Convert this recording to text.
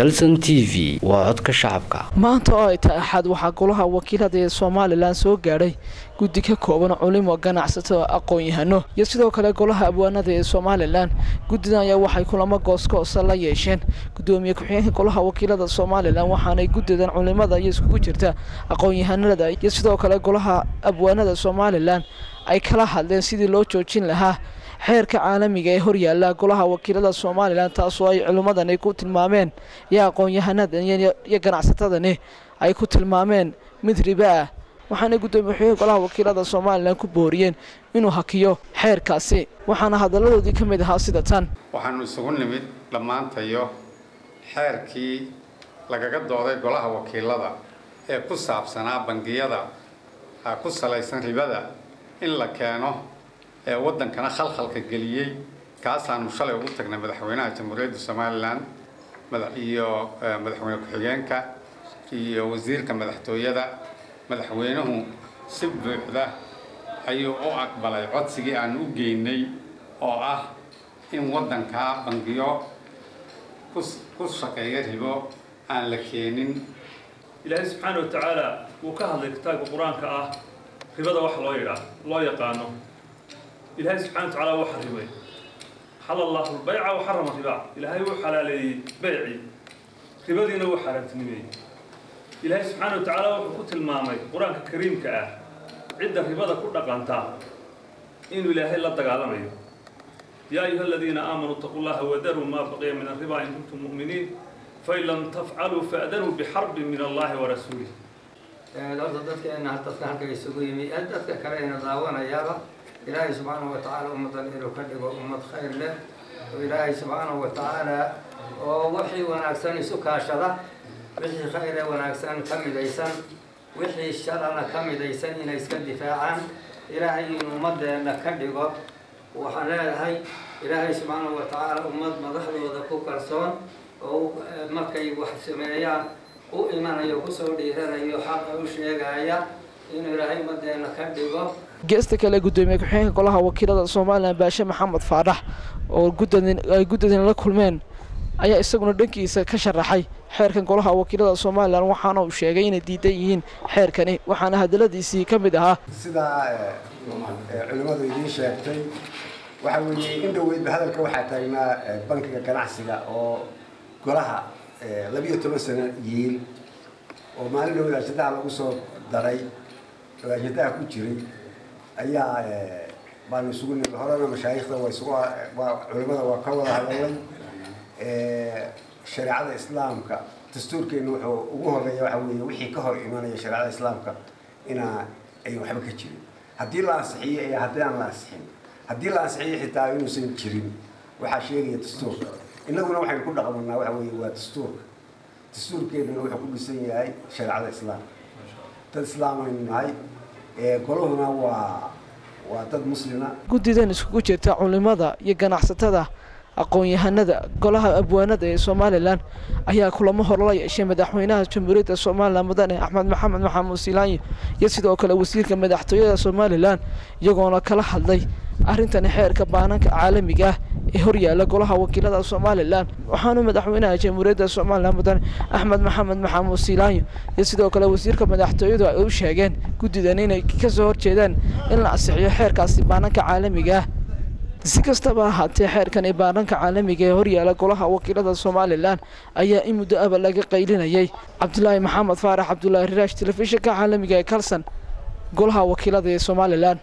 calson t v waa codka shacabka. Maanta oo ay tahay axad waxaa golaha wakiilada ee somalilan soo gaadhay guddi ka kooban culimo ganacsato aqoon-yahano iyo sidoo kale golaha abwaanada ee somalilan guddidan ayaa waxay kulamo goosgoosa la yeesheen. Gudoomiye ku-xigeenka golaha wakiilada somalilan waxaanay guddidan culimada iyo iskugu jirta aqoon-yahanada iyo sidoo kale golaha abwaanada somalilan ay kala hadleen sidii loo joojin lahaa xeerka caalamiga ee horyaala golaha wakiilada somalilan taasoo ay culimmadani ku tilmaameen iyo aqoon-yahanada iyo ganacsatadani ay ku tilmaameen mid ribe ah. Waxaana guddoomiye ku-xigeenka golaha wakiilada somalilan ku booriyeen inuu hakiyo xeerkaasi waxaana hadalladoodii ka mid ahaa sida tan. Waxaanu isugu nimid dhammaantayo xeerkii lagaga dooday golaha wakiilada ee ku saabsanaa bangiyada ku salaysan ribada in la keeno ee waddankana khalkhalka geliyey kaasaanu shalay ugu tagnay madaxweynaha jamhuuriyadda somalilan iyo madaxweyne ku-xigeenka iyo wasiirka madaxtooyada. Madaxweynuhu si buuxda ayuu u aqbalay codsigii aanu u geynay oo ah in waddankaa bangiyo ku shaqeeya ribo aan la keenin. Ilaahay subxaana wa tacaala wuu ka hadlay kitaabka qur'aanka ah ribada wax loo yidhaa loo yaqaano إلهي سبحانه وتعالى وحرمه حل الله البيع وحرم الربا. إلهي وحلال بيعي. ربادينا وحرمتني إلهي سبحانه وتعالى وحكوت المامي. قرآن كريم كأه عدة ربادة كل قانتا إن إلهي لا تقالميه يا أيها الذين آمنوا اتقوا الله وذروا ما بقي من الربا إن كنتم مؤمنين. فإن لم تفعلوا فأذنوا بحرب من الله ورسوله. لو ضدتك أن تصنع كي يسوقوا يمي أدتك كرين ضاونا ilaahay subxaanahu wa tacaala ummaddan inuu ka dhigo ummad khayr leh oo ilaahay subxaanahu wa tacaala oo wixii wanaagsan isu kaashada wixii khayr ee wanaagsan ka midaysan wixii sharana ka midaysan inay iska difaacaan ilaahay inuu ummadeenna ka dhigo waxaan leedahay ilaahay subxaanahu wa tacaala ummad madaxdooda ku kalsoon oo markay wax sameeyaan u imanayo ku soo dhiiranayo xaqa u sheegaya inuu ilaahay ummadeenna ka dhigo geesta kale guddoomiye ku-xigeenka golaha wakiilada somalilan baashe maxamed faadhax oo ay guddadin la kulmeen ayaa isaguna dhankiisa ka sharaxay xeerkan golaha wakiilada somalilan waxaana uu sheegay inay diidan yihiin xeerkani waxaana hadaladiisii ka mid ahaa. Sidaa culimmadu idiin sheegtay waxaa weeye in dhoweydba hadalka waxaa taagnaa bankiga ganacsiga oo golaha labiyo toban sano yiil oo maalin dhowed ashadaha lagu soo daray oo ashadaha ku jiray ayaa baanu isugu nimi horena mashaayikhda waa isugu waa culimada waa ka wada hadalay. Shareecada islaamka dastuurkeenu wuxuu ugu horreeya waxa weeye wixii ka hor imanaya shareecada islaamka inaa ay waxba ka jirin. Haddii la ansixiyo iyo haddii aan la ansixin haddii la ansixiyo xitaa inuusan jirin waxaa sheegaya dastuurka. Innaguna waxaynu ku dhaqmanaa waxa weeye waa dastuurka. Dastuurkeennuna wuxuu ku dhisan yahay shareecada islaamka. Dad islaamaynu nahay golahuna waa waa dad muslima. Guddidan iskugu jirta culimada iyo ganacsatada aqoon-yahanada golaha abwaanada ee somalilan ayaa kulamo hore la yeeshay madaxweynaha jamhuuriyadda somalilan mudane axmed maxamed maxamuud silaanyi iyo sidoo kale wasiirka madaxtooyada somalilan iyagoona kala hadlay arrintani xeerka baananka caalamiga ah ee horyaala golaha wakiilada somalilan. Waxaanu madaxweynaha jamhuuriyadda somalilan mudane axmed maxamed maxamuud silaanyo iyo sidoo kale wasiirka madaxtooyadu ay u sheegeen guddidan inay ka soo horjeedaan in la ansixiyo xeerkaasi baananka caalamiga ah. Si kastaba ahaatee xeerkan ee baananka caalamiga ee horyaala golaha wakiilada somalilan ayaa in muddo aba laga qaylinayay. Cabdulaahi maxamed faarax cabdulaahi riraash telefishinka caalamiga ee kalson golaha wakiilada ee somalilan